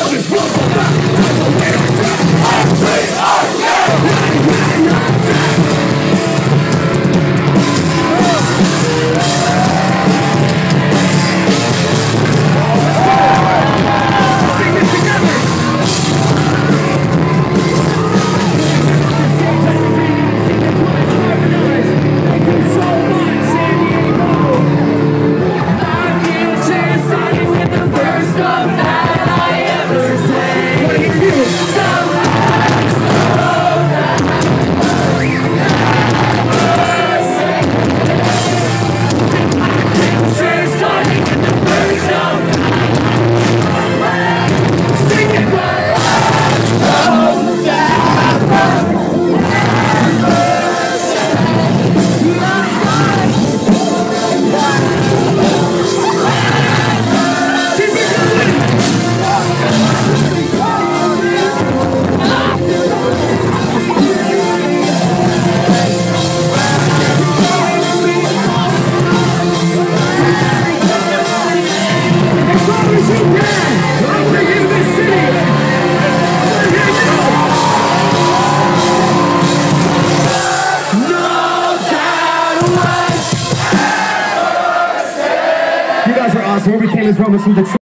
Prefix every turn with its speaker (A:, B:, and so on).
A: What is You guys are awesome. We became as Romans from Detroit.